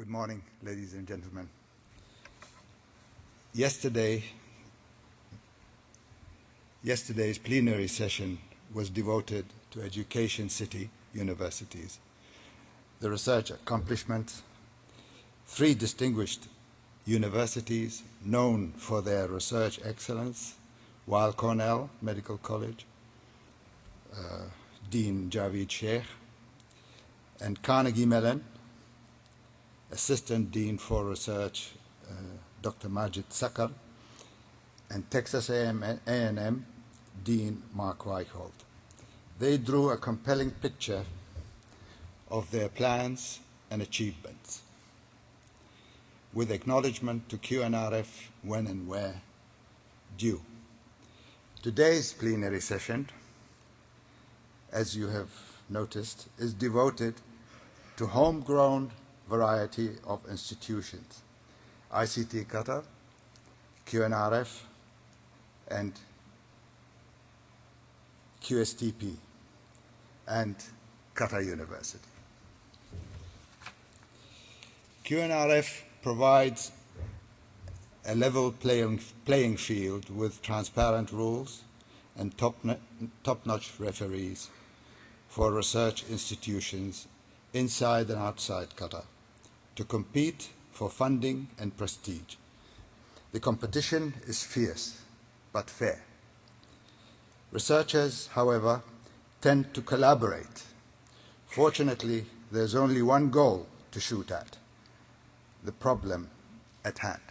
Good morning, ladies and gentlemen. Yesterday, yesterday's plenary session was devoted to Education City universities, the research accomplishments, three distinguished universities known for their research excellence, Weill Cornell Medical College, uh, Dean Javid Sheikh, and Carnegie Mellon, Assistant Dean for Research, uh, Dr. Majid Sakar, and Texas A&M Dean Mark Weichold. They drew a compelling picture of their plans and achievements, with acknowledgement to QNRF when and where due. Today's plenary session, as you have noticed, is devoted to homegrown variety of institutions, ICT Qatar, QNRF, and QSTP, and Qatar University. QNRF provides a level playing, playing field with transparent rules and top-notch referees for research institutions inside and outside Qatar to compete for funding and prestige. The competition is fierce but fair. Researchers, however, tend to collaborate. Fortunately, there's only one goal to shoot at the problem at hand.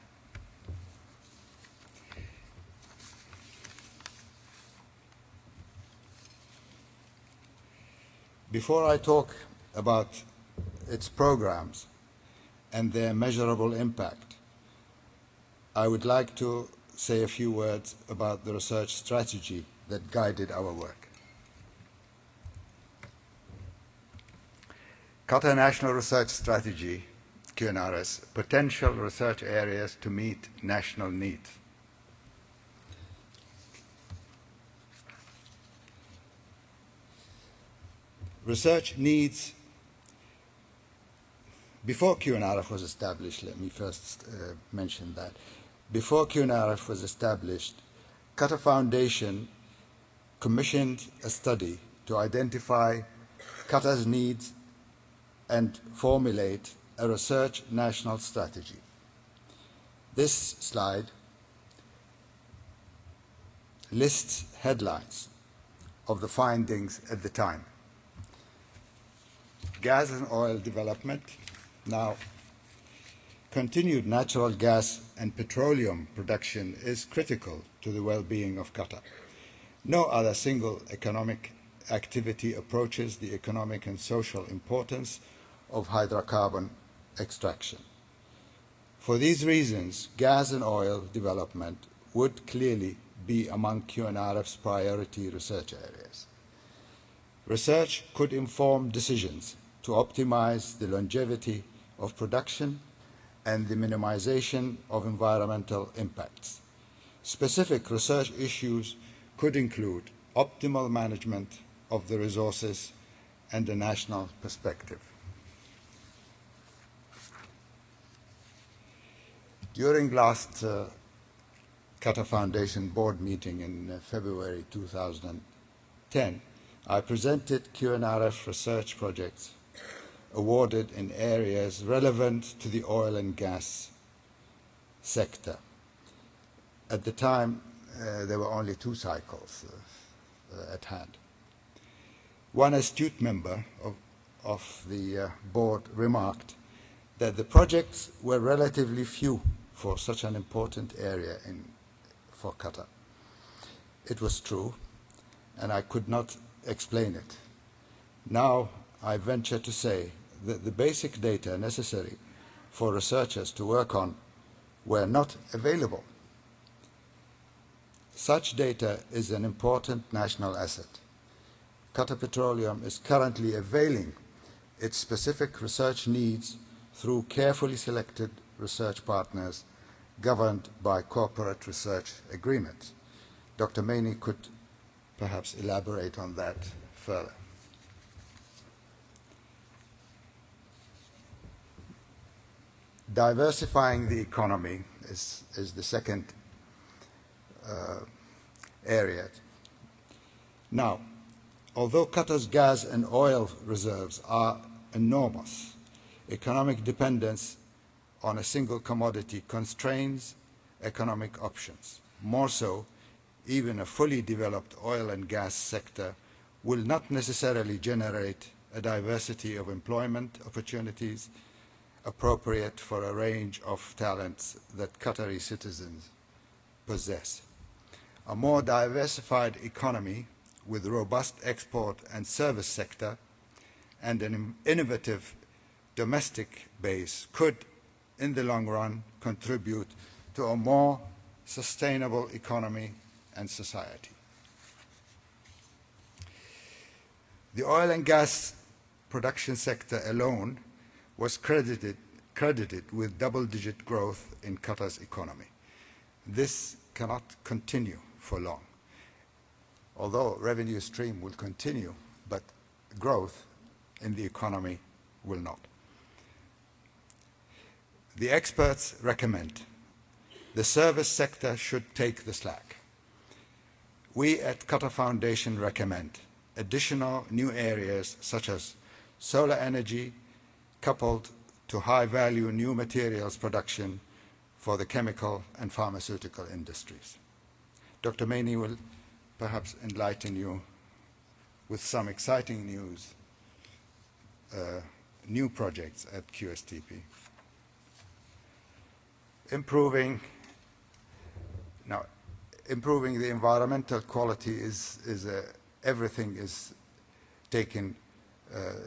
Before I talk about its programs and their measurable impact, I would like to say a few words about the research strategy that guided our work. Qatar National Research Strategy, QNRS, potential research areas to meet national needs. Research needs, before QNRF was established, let me first uh, mention that, before QNRF was established, Qatar Foundation commissioned a study to identify Qatar's needs and formulate a research national strategy. This slide lists headlines of the findings at the time gas and oil development. Now, continued natural gas and petroleum production is critical to the well-being of Qatar. No other single economic activity approaches the economic and social importance of hydrocarbon extraction. For these reasons, gas and oil development would clearly be among QNRF's priority research areas. Research could inform decisions to optimize the longevity of production and the minimization of environmental impacts. Specific research issues could include optimal management of the resources and a national perspective. During last uh, Qatar Foundation board meeting in uh, February 2010, I presented QNRF research projects awarded in areas relevant to the oil and gas sector. At the time, uh, there were only two cycles uh, uh, at hand. One astute member of, of the uh, board remarked that the projects were relatively few for such an important area in, for Qatar. It was true, and I could not explain it. Now I venture to say that the basic data necessary for researchers to work on were not available. Such data is an important national asset. Qatar Petroleum is currently availing its specific research needs through carefully selected research partners governed by corporate research agreements. Dr. Maini could perhaps elaborate on that further. Diversifying the economy is, is the second uh, area. Now, although Qatar's gas and oil reserves are enormous, economic dependence on a single commodity constrains economic options. More so, even a fully developed oil and gas sector will not necessarily generate a diversity of employment opportunities appropriate for a range of talents that Qatari citizens possess. A more diversified economy with robust export and service sector and an innovative domestic base could, in the long run, contribute to a more sustainable economy and society. The oil and gas production sector alone was credited, credited with double-digit growth in Qatar's economy. This cannot continue for long. Although revenue stream will continue, but growth in the economy will not. The experts recommend the service sector should take the slack. We at Qatar Foundation recommend additional new areas such as solar energy coupled to high-value new materials production for the chemical and pharmaceutical industries. Dr. Maini will perhaps enlighten you with some exciting news, uh, new projects at QSTP. Improving, now, improving the environmental quality is, is a, everything is taken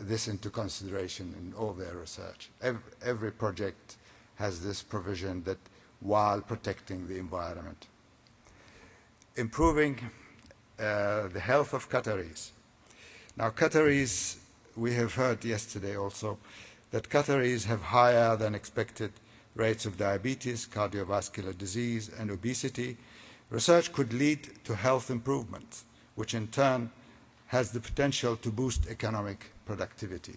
this into consideration in all their research. Every, every project has this provision that while protecting the environment. Improving uh, the health of Qataris. Now, Qataris, we have heard yesterday also that Qataris have higher than expected rates of diabetes, cardiovascular disease, and obesity. Research could lead to health improvements, which in turn has the potential to boost economic productivity.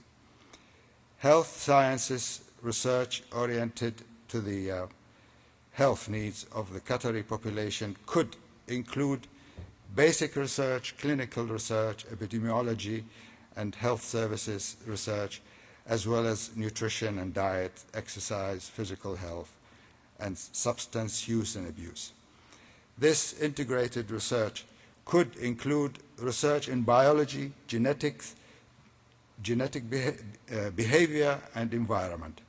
Health sciences research oriented to the uh, health needs of the Qatari population could include basic research, clinical research, epidemiology, and health services research, as well as nutrition and diet, exercise, physical health, and substance use and abuse. This integrated research could include research in biology, genetics, genetic beha uh, behavior, and environment.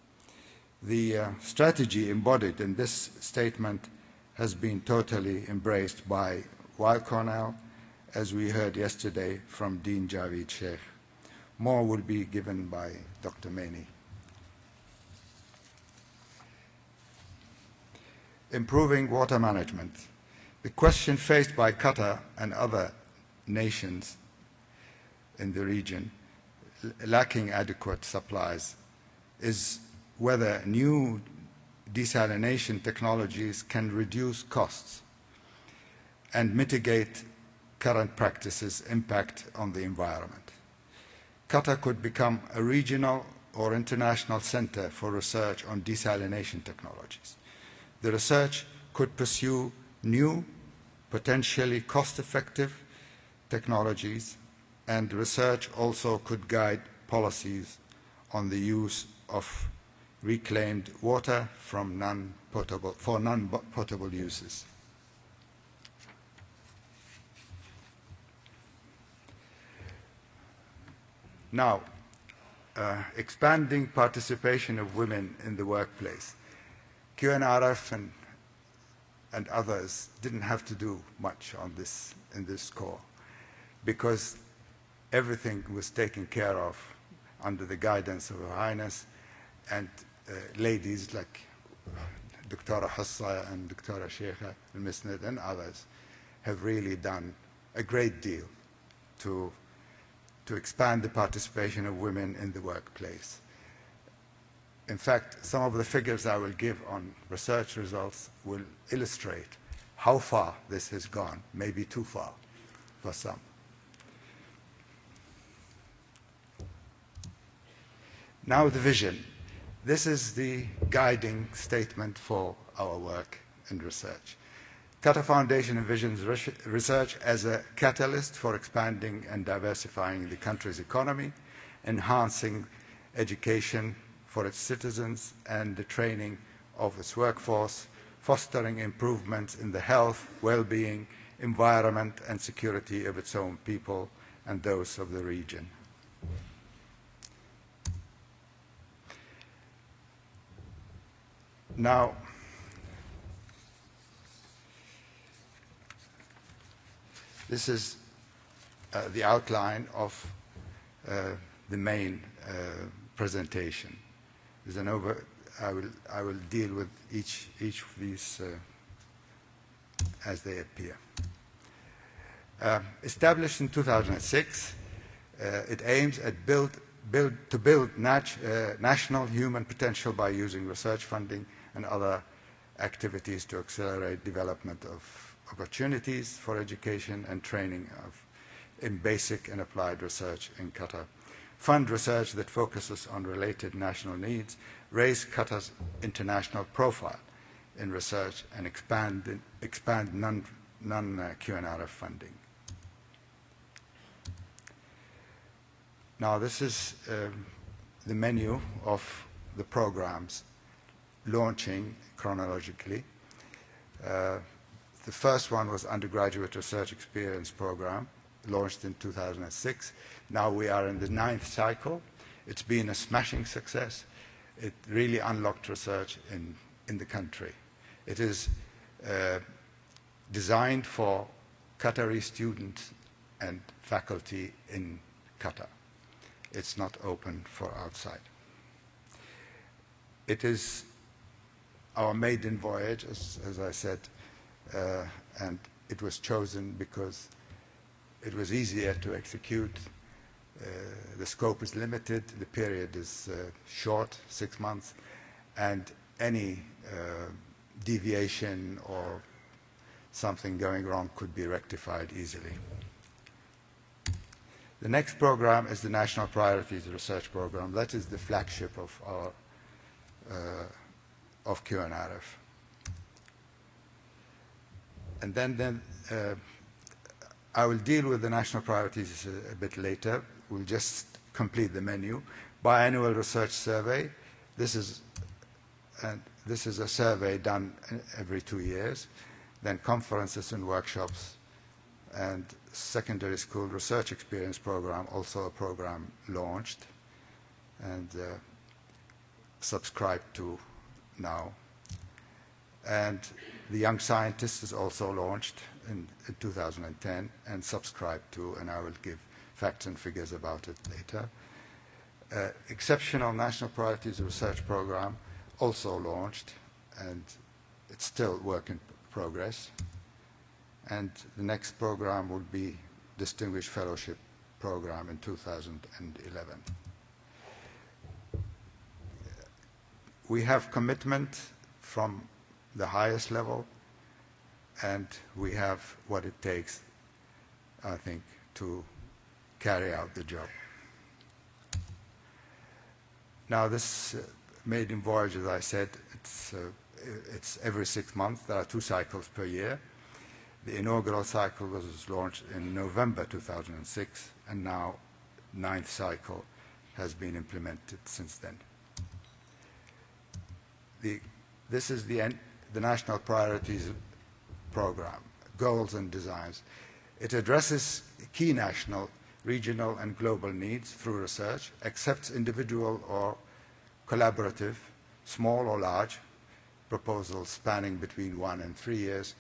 The uh, strategy embodied in this statement has been totally embraced by Weill Cornell, as we heard yesterday from Dean Javid Sheikh. More will be given by Dr. Maini. Improving water management. The question faced by Qatar and other nations in the region lacking adequate supplies is whether new desalination technologies can reduce costs and mitigate current practices' impact on the environment. Qatar could become a regional or international center for research on desalination technologies. The research could pursue new, potentially cost-effective technologies, and research also could guide policies on the use of reclaimed water from non-potable, for non-potable uses. Now, uh, expanding participation of women in the workplace. QNRF and, and others didn't have to do much on this, in this score because everything was taken care of under the guidance of Her Highness and uh, ladies like Dr. Hessa and Dr. Sheikha al-Misnad and others have really done a great deal to, to expand the participation of women in the workplace. In fact, some of the figures I will give on research results will illustrate how far this has gone, maybe too far for some. Now the vision. This is the guiding statement for our work and research. Qatar Foundation envisions research as a catalyst for expanding and diversifying the country's economy, enhancing education for its citizens and the training of its workforce, fostering improvements in the health, well-being, environment and security of its own people and those of the region. Now, this is uh, the outline of uh, the main uh, presentation. There's an over, I will, I will deal with each, each of these uh, as they appear. Uh, established in 2006, uh, it aims at build, build, to build nat national human potential by using research funding and other activities to accelerate development of opportunities for education and training of, in basic and applied research in Qatar. Fund research that focuses on related national needs, raise Qatar's international profile in research, and expand, expand non-QNRF non, funding. Now, this is um, the menu of the programs launching chronologically. Uh, the first one was Undergraduate Research Experience Program, launched in 2006. Now we are in the ninth cycle. It's been a smashing success. It really unlocked research in, in the country. It is uh, designed for Qatari students and faculty in Qatar. It's not open for outside. It is our maiden voyage, as, as I said, uh, and it was chosen because it was easier to execute. Uh, the scope is limited, the period is uh, short, six months, and any uh, deviation or something going wrong could be rectified easily. The next program is the National Priorities Research Program. That is the flagship of our uh, of QNRF. And then, then uh, I will deal with the national priorities a, a bit later. We'll just complete the menu. Biannual research survey. This is, and this is a survey done every two years. Then conferences and workshops and secondary school research experience program, also a program launched and uh, subscribed to now. And the Young Scientist is also launched in, in 2010 and subscribed to, and I will give facts and figures about it later. Uh, exceptional National Priorities Research Program also launched, and it's still work in progress. And the next program will be Distinguished Fellowship Program in 2011. We have commitment from the highest level, and we have what it takes, I think, to carry out the job. Now, this uh, maiden voyage, as I said, it's, uh, it's every six months. There are two cycles per year. The inaugural cycle was launched in November 2006, and now ninth cycle has been implemented since then. The, this is the, the National Priorities Program, Goals and Designs. It addresses key national, regional, and global needs through research, accepts individual or collaborative, small or large, proposals spanning between one and three years,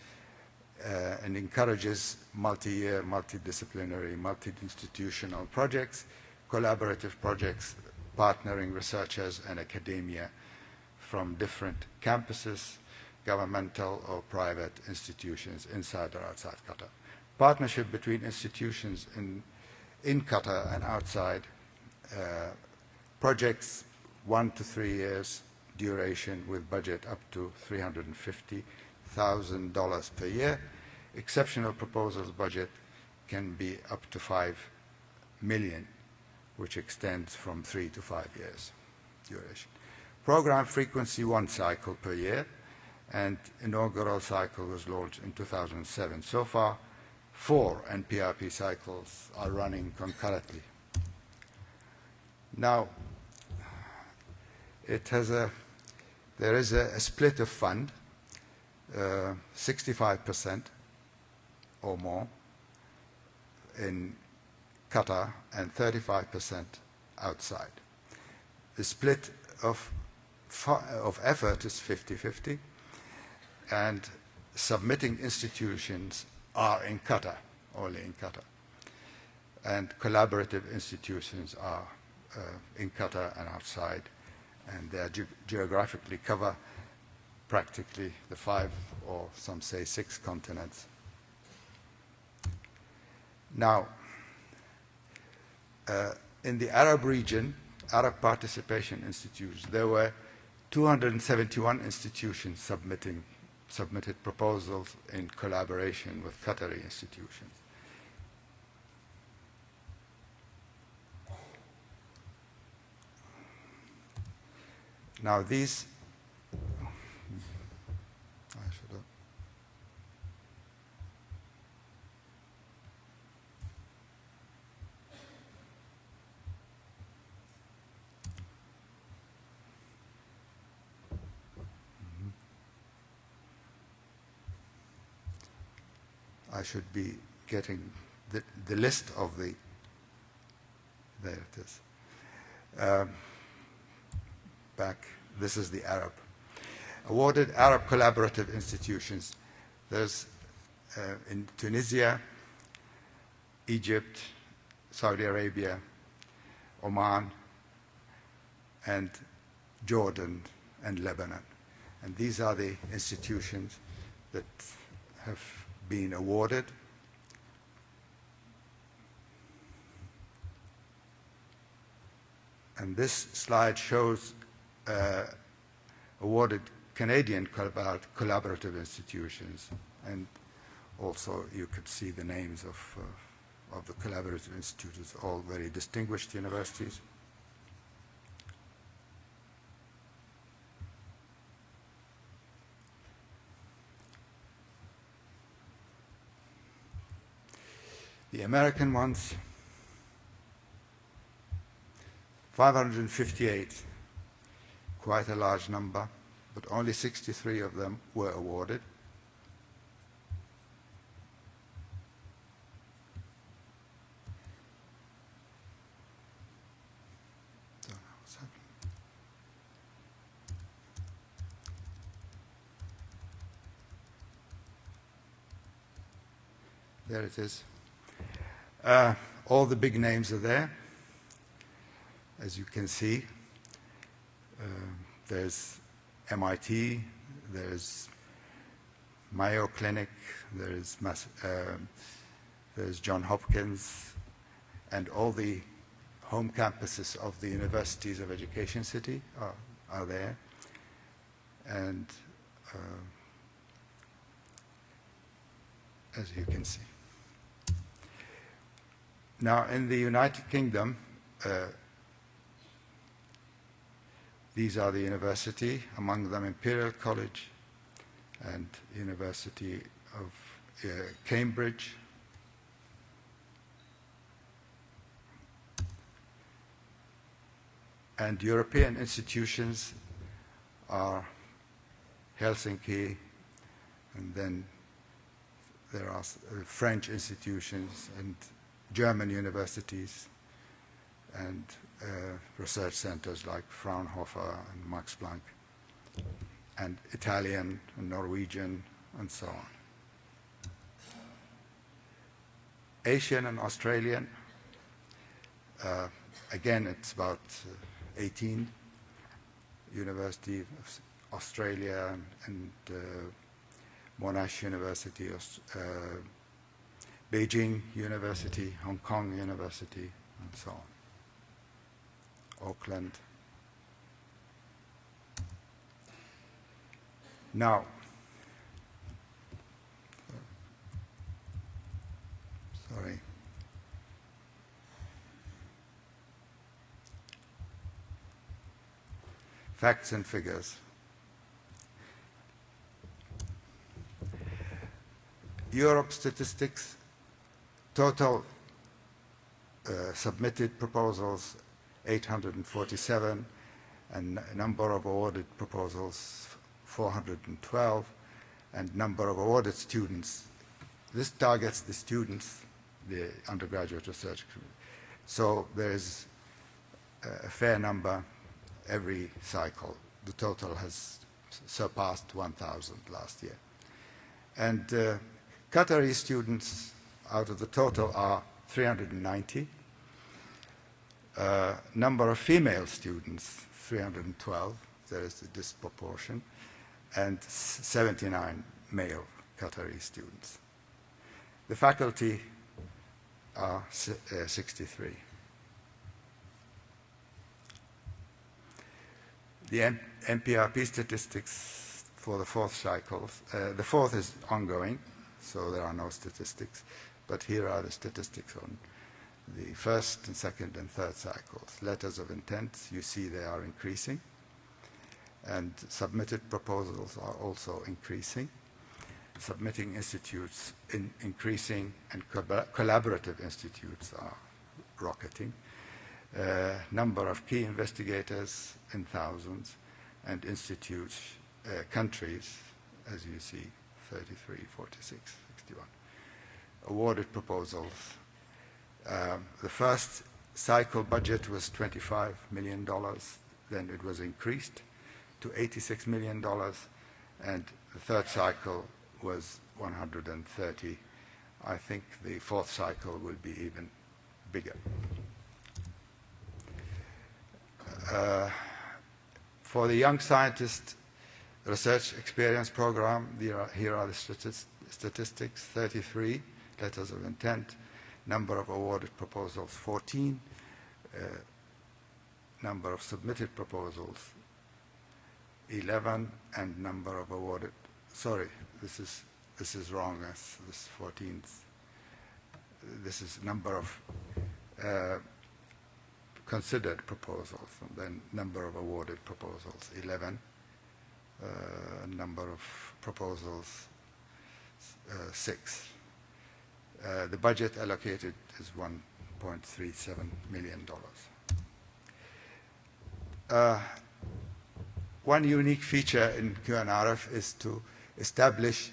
uh, and encourages multi-year, multidisciplinary, multi-institutional projects, collaborative projects, partnering researchers and academia from different campuses, governmental or private institutions inside or outside Qatar. Partnership between institutions in, in Qatar and outside uh, projects one to three years duration with budget up to $350,000 per year. Exceptional proposals budget can be up to 5 million, which extends from three to five years duration. Program frequency one cycle per year, and inaugural cycle was launched in 2007. So far, four NPRP cycles are running concurrently. Now, it has a, there is a, a split of fund, uh, 65% or more in Qatar and 35% outside. The split of, of effort is 50-50 and submitting institutions are in Qatar, only in Qatar. And collaborative institutions are uh, in Qatar and outside, and they ge geographically cover practically the five or some say six continents. Now, uh, in the Arab region, Arab participation institutions, there were 271 institutions submitting submitted proposals in collaboration with Qatari institutions. Now these, I should have, I should be getting the, the list of the, there it is. Um, back, this is the Arab. Awarded Arab collaborative institutions. There's uh, in Tunisia, Egypt, Saudi Arabia, Oman, and Jordan and Lebanon. And these are the institutions that have been awarded. And this slide shows uh, awarded Canadian collaborative institutions. And also you could see the names of, uh, of the collaborative institutes, all very distinguished universities. The American ones, 558, quite a large number, but only 63 of them were awarded. There it is. Uh, all the big names are there, as you can see. Uh, there's MIT, there's Mayo Clinic, there's, Mass, uh, there's John Hopkins, and all the home campuses of the universities of Education City are, are there. And uh, as you can see. Now, in the United Kingdom, uh, these are the university, among them Imperial College and University of uh, Cambridge. And European institutions are Helsinki, and then there are uh, French institutions and German universities and uh, research centers like Fraunhofer and Max Planck, and Italian and Norwegian and so on. Asian and Australian, uh, again it's about uh, 18 University of Australia and, and uh, Monash University, uh, Beijing University, Hong Kong University, and so on. Auckland. Now, sorry. Facts and figures. Europe statistics, total uh, submitted proposals 847, and number of awarded proposals 412, and number of awarded students. This targets the students, the undergraduate research. So there's a fair number every cycle. The total has surpassed 1,000 last year. And uh, Qatari students out of the total are 390. Uh, number of female students, 312. There is a disproportion. And 79 male Qatari students. The faculty are uh, 63. The M NPRP statistics for the fourth cycle, uh, the fourth is ongoing, so there are no statistics, but here are the statistics on the first and second and third cycles. Letters of intent, you see they are increasing, and submitted proposals are also increasing. Submitting institutes in increasing and collaborative institutes are rocketing. Uh, number of key investigators in thousands, and institutes, uh, countries, as you see, 33, 46, 61. Awarded proposals. Um, the first cycle budget was $25 million. Then it was increased to $86 million. And the third cycle was 130. I think the fourth cycle will be even bigger. Uh, for the Young Scientist Research Experience Program, are, here are the statistics, 33 letters of intent, number of awarded proposals, 14, uh, number of submitted proposals, 11, and number of awarded, sorry, this is, this is wrong, this, this 14th, this is number of uh, considered proposals, and then number of awarded proposals, 11. Uh, number of proposals, uh, 6. Uh, the budget allocated is $1.37 million. Uh, one unique feature in QNRF is to establish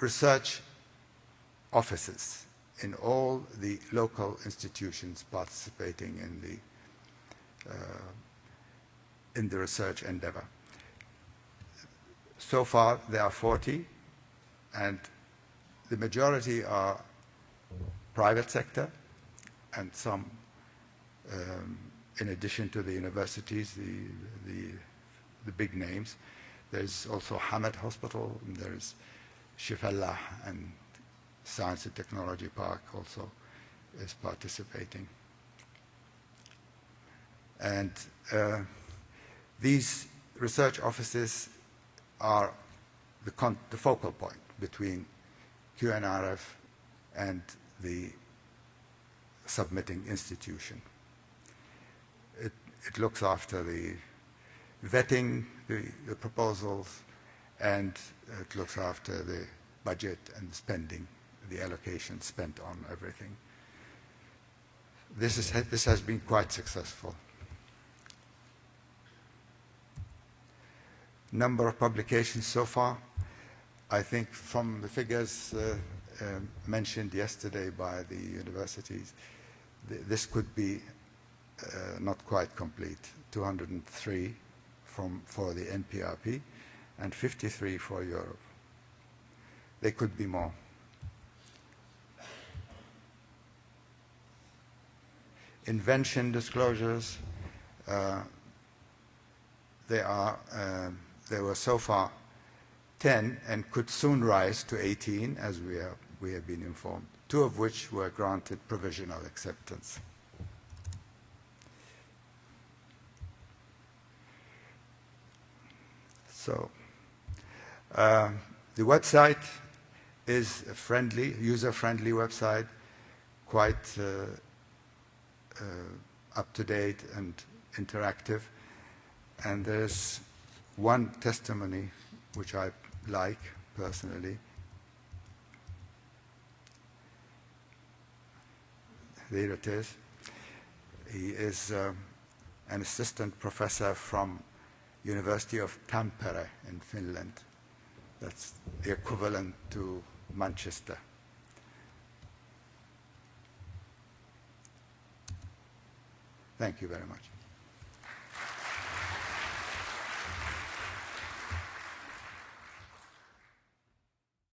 research offices in all the local institutions participating in the, uh, in the research endeavor. So far, there are 40, and the majority are private sector, and some, um, in addition to the universities, the, the, the, big names. There's also Hamad Hospital, and there's Shafallah and Science and Technology Park also is participating. And uh, these research offices are the, the, focal point between QNRF and the submitting institution. It, it looks after the vetting the, the proposals and it looks after the budget and spending the allocation spent on everything. This, is, this has been quite successful. Number of publications so far, I think from the figures uh, uh, mentioned yesterday by the universities, th this could be uh, not quite complete. 203 from, for the NPRP and 53 for UREP. They could be more. invention disclosures. Uh, there are uh, there were so far 10 and could soon rise to 18, as we, are, we have been informed, two of which were granted provisional acceptance. So uh, the website is a friendly, user-friendly website, quite uh, uh, up-to-date and interactive. And there's one testimony which I like personally. There it is. He is um, an assistant professor from University of Tampere in Finland. That's the equivalent to Manchester. Thank you very much.